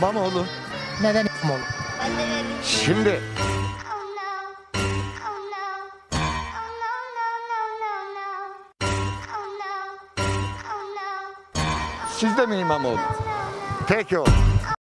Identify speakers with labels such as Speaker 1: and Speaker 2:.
Speaker 1: İmamoğlu.
Speaker 2: Neden İmamoğlu?
Speaker 1: Şimdi
Speaker 3: Siz de Oh no. Oh
Speaker 1: mi İmamoğlu? Peki o.